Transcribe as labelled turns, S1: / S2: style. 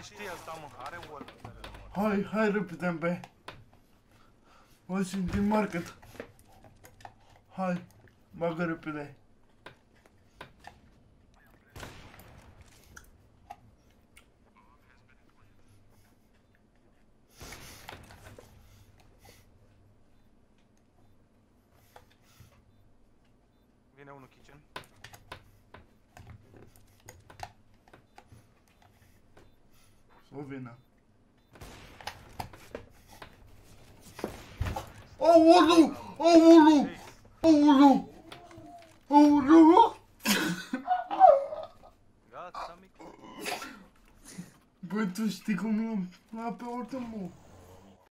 S1: știe asta, mă, are wall.
S2: Hai, hai repede pe. O sunt din market. Hai, bagă repede.
S1: Vine unul kitchen.
S2: Vou ver, né? não. Oh, Ulu!
S1: Oh, Ulu! Oh, Ulu! Oh, Ulu!
S2: Băi, tá tu știi cum am la pe ortă, mă.